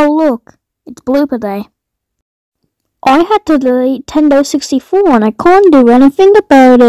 Oh look, it's blooper day. I had to delete Nintendo 64 and I can't do anything about it.